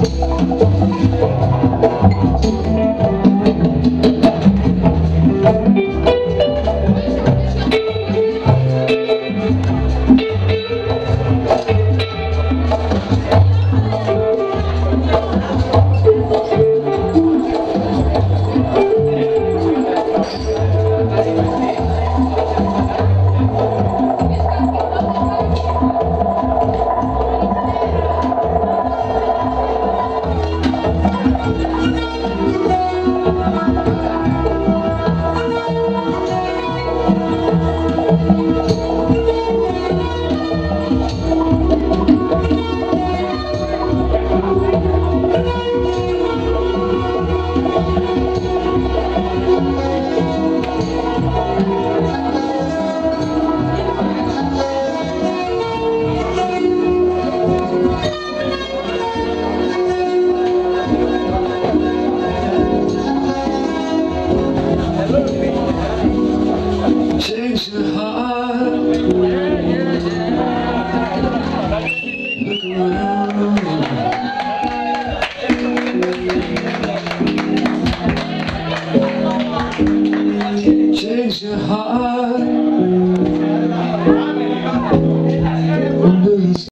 フフフフ。the heart. Change your heart.